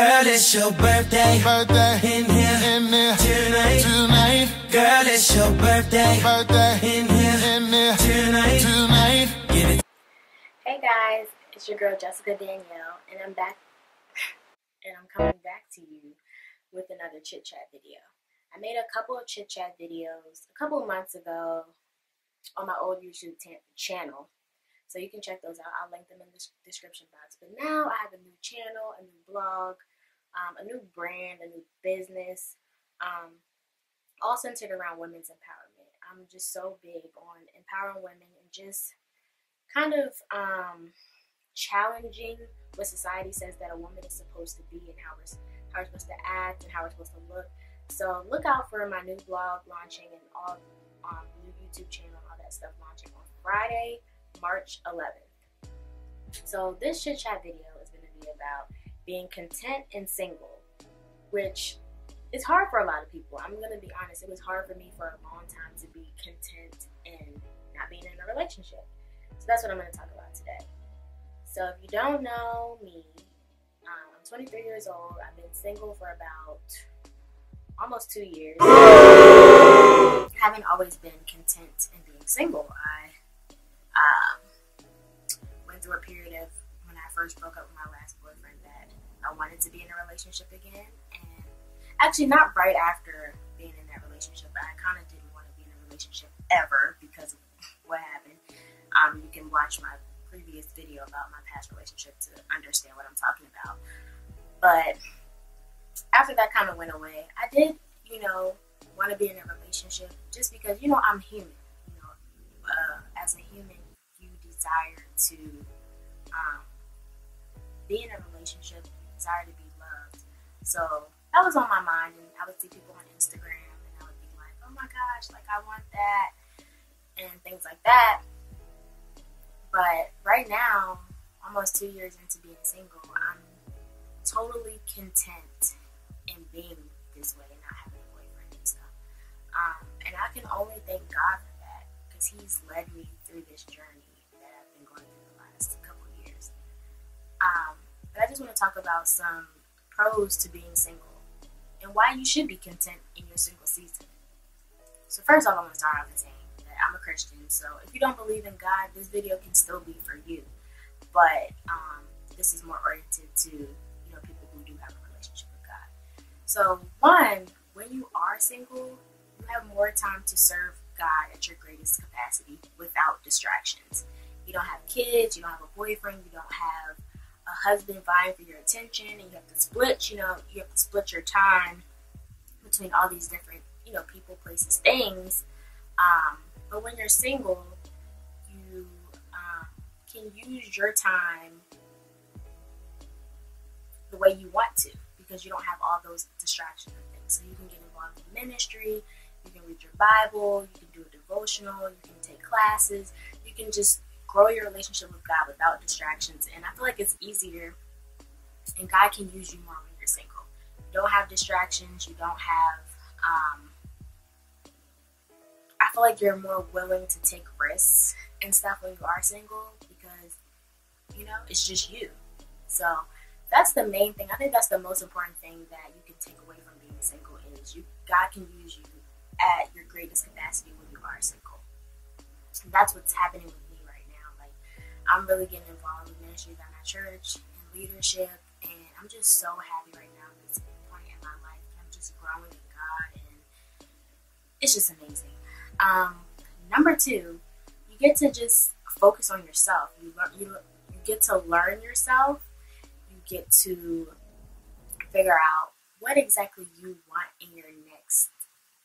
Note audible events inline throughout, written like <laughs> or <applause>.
Girl, it's your birthday. Birthday In here. in there Tonight. tonight. Girl, it's your birthday. Birthday In here. in there Tonight. tonight. Get it. Hey guys, it's your girl Jessica Danyele, and I'm back, <laughs> and I'm coming back to you with another chit chat video. I made a couple of chit chat videos a couple of months ago on my old YouTube channel, so you can check those out. I'll link them in the description box. But now I have a new channel, a new blog, um, a new brand, a new business, um, all centered around women's empowerment. I'm just so big on empowering women and just kind of um, challenging what society says that a woman is supposed to be and how we're, how we're supposed to act and how we're supposed to look. So look out for my new blog launching and all um, new YouTube channel and all that stuff launching on Friday, March 11th. So this chit chat video is going to be about being content and single, which is hard for a lot of people. I'm going to be honest, it was hard for me for a long time to be content and not being in a relationship. So that's what I'm going to talk about today. So if you don't know me, um, I'm 23 years old. I've been single for about almost two years. <gasps> haven't always been content in being single. I um, went through a period of when I first broke up with my last boyfriend that I wanted to be in a relationship again, and actually not right after being in that relationship. but I kind of didn't want to be in a relationship ever because of what happened. Um, you can watch my previous video about my past relationship to understand what I'm talking about. But after that kind of went away, I did, you know, want to be in a relationship just because, you know, I'm human. You know, uh, as a human, you desire to um, be in a relationship, desire to be loved. So that was on my mind, and I would see people on Instagram, and I would be like, oh my gosh, like I want that, and things like that. But right now, almost two years into being single, I'm totally content in being this way and not having a boyfriend and stuff. Um, and I can only thank God for that because He's led me through this journey just want to talk about some pros to being single and why you should be content in your single season. So first off, I'm going to start off with saying that I'm a Christian. So if you don't believe in God, this video can still be for you. But um, this is more oriented to you know people who do have a relationship with God. So one, when you are single, you have more time to serve God at your greatest capacity without distractions. You don't have kids, you don't have a boyfriend, you don't have a husband vying for your attention, and you have to split. You know, you have to split your time between all these different you know people, places, things. Um, but when you're single, you um, can use your time the way you want to because you don't have all those distractions and things. So you can get involved in ministry, you can read your Bible, you can do a devotional, you can take classes, you can just grow your relationship with God without distractions. And I feel like it's easier and God can use you more when you're single. You don't have distractions, you don't have um, I feel like you're more willing to take risks and stuff when you are single because you know it's just you. So that's the main thing. I think that's the most important thing that you can take away from being single is you God can use you at your greatest capacity when you are single. And that's what's happening with I'm really getting involved in ministries at my church and leadership, and I'm just so happy right now at this point in my life. I'm just growing in God, and it's just amazing. Um, number two, you get to just focus on yourself. You learn, you you get to learn yourself. You get to figure out what exactly you want in your next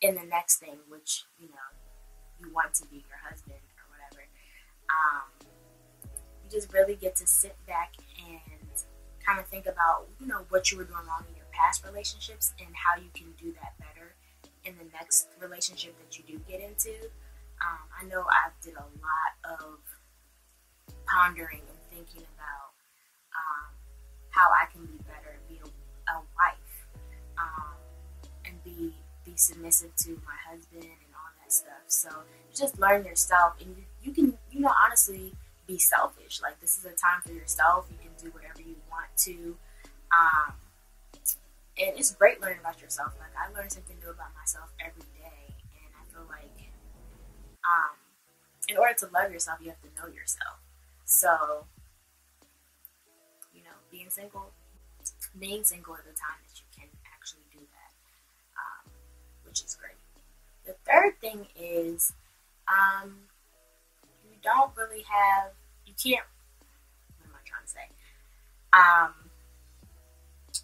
in the next thing, which you know you want to be your husband or whatever. Um, just really get to sit back and kind of think about you know what you were doing wrong in your past relationships and how you can do that better in the next relationship that you do get into. Um, I know I did a lot of pondering and thinking about um, how I can be better be a, a wife um, and be be submissive to my husband and all that stuff. So you just learn yourself, and you, you can you know honestly be selfish. Like this is a time for yourself. You can do whatever you want to. Um, it's great learning about yourself. Like I learn something new about myself every day, and I feel like um, in order to love yourself, you have to know yourself. So, you know, being single, being single at the time that you can actually do that, um, which is great. The third thing is, um, you don't really have, you can't. What am I trying to say? Um,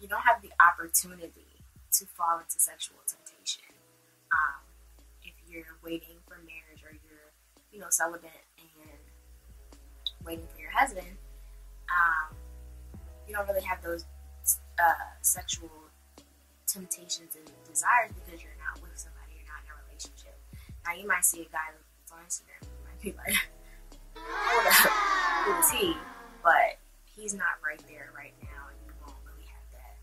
you don't have the opportunity to fall into sexual temptation um, if you're waiting for marriage or you're, you know, celibate and waiting for your husband. Um, you don't really have those uh, sexual temptations and desires because you're not with somebody, you're not in a relationship. Now, you might see a guy on Instagram, you might be like, who is he? But he's not right there right now, and you won't really have that,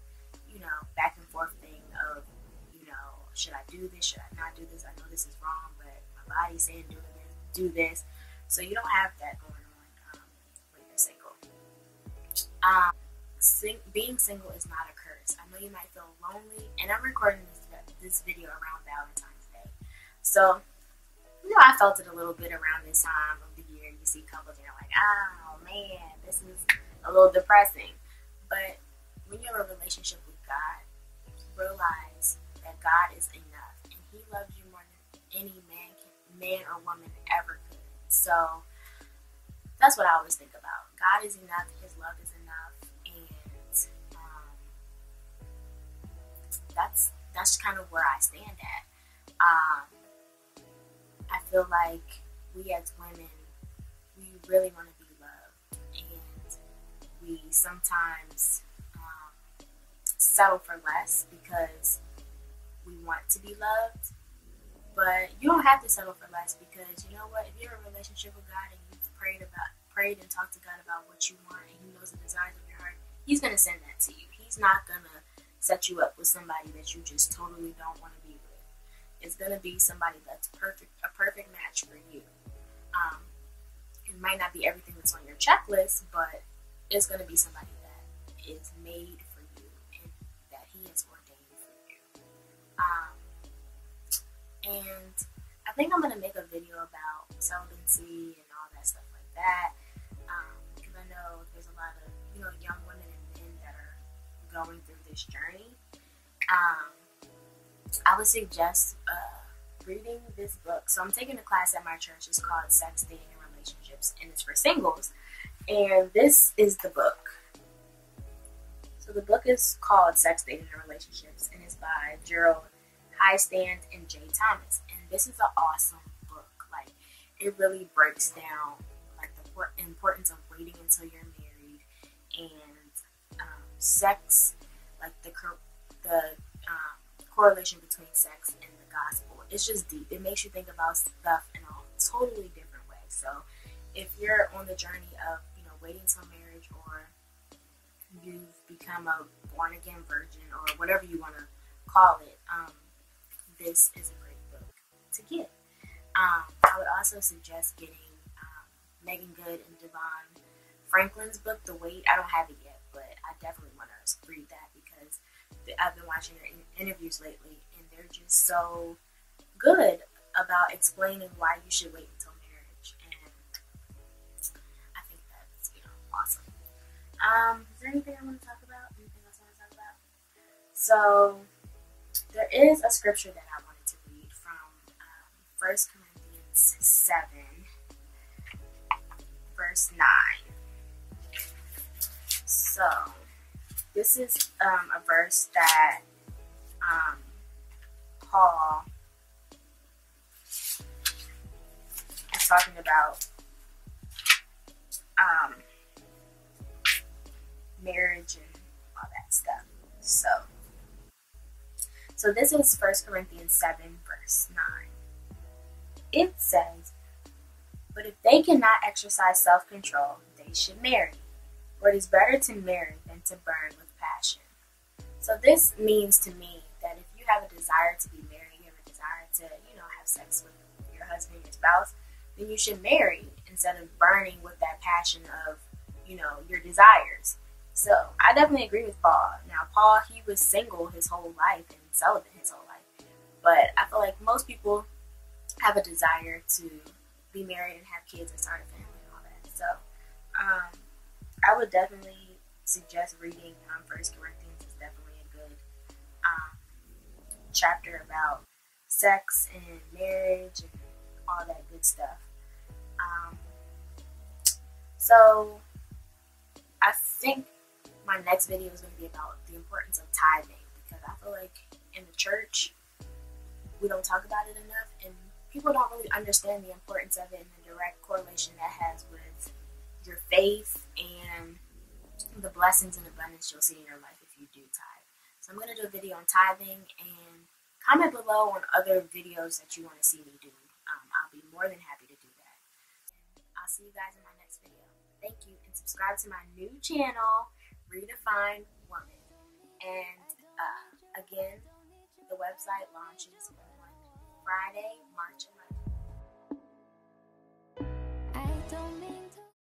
you know, back and forth thing of, you know, should I do this? Should I not do this? I know this is wrong, but my body's saying do this, do this. So you don't have that going on um, when you're single. Um, sing- being single is not a curse. I know you might feel lonely, and I'm recording this this video around Valentine's Day, so you know I felt it a little bit around this time the. You see couples and you're like, oh man, this is a little depressing. But when you have a relationship with God, realize that God is enough, and He loves you more than any man can, man or woman ever could. So that's what I always think about. God is enough. His love is enough, and um, that's that's kind of where I stand at. Um, I feel like we as women, we really want to be loved, and we sometimes um, settle for less because we want to be loved. But you don't have to settle for less because you know what? If you're in a relationship with God and you've prayed about, prayed and talked to God about what you want, and He knows the desires of your heart, He's gonna send that to you. He's not gonna set you up with somebody that you just totally don't want to be with. It's gonna be somebody that's perfect, a perfect match for you. Um, it might not be everything that's on your checklist, but it's gonna be somebody that is made for you and that He has ordained for you. Um, and I think I'm gonna make a video about celibacy and all that stuff like that, because I know there's a lot of you know young women and men that are going through this journey. Um, I would suggest uh, reading this book. So I'm taking a class at my church. It's called Sex, Dating, Relationships, and it's for singles. And this is the book. So the book is called Sex, Dating, and Relationships, and it's by Gerald Hiestand and Jay Thomas. And this is an awesome book. Like it really breaks down like the importance of waiting until you're married and um, sex, like the the um, correlation between sex and the gospel. It's just deep. It makes you think about stuff in a totally if you're on the journey of you know waiting till marriage or you've become a born again virgin or whatever you want to call it, um, this is a great book to get. Um, I would also suggest getting um, Meagan Good and DeVon Franklin's book, The Wait. I don't have it yet, but I definitely want to read that because I've been watching their interviews lately, and they're just so good about explaining why you should wait awesome. Um, is there anything I want to talk about? Anything else I want to talk about? So there is a scripture that I wanted to read from um, First Corinthians seven, verse nine. So this is um, a verse that um, Paul is talking about So, so this is First Corinthians seven, verse nine. It says, "But if they cannot exercise self-control, they should marry." For it is better to marry than to burn with passion. So this means to me that if you have a desire to be married, you have a desire to, you know, have sex with your husband, your spouse, then you should marry instead of burning with that passion of, you know, your desires. So I definitely agree with Paul. Now, Paul, he was single his whole life and celibate his whole life. But I feel like most people have a desire to be married and have kids and start a family and all that. So um, I would definitely suggest reading um, First Corinthians. It's definitely a good um, chapter about sex and marriage and all that good stuff. Um, so I think my next video is going to be about the importance of tithing because I feel like in the church we don't talk about it enough and people don't really understand the importance of it and the direct correlation that has with your faith and the blessings and abundance you'll see in your life if you do tithe. So I'm going to do a video on tithing and comment below on other videos that you want to see me do. Um, I'll be more than happy to do that. I'll see you guys in my next video. Thank you and subscribe to my new channel Redefine Woman. And uh, again, the website launches on Friday, March 11th.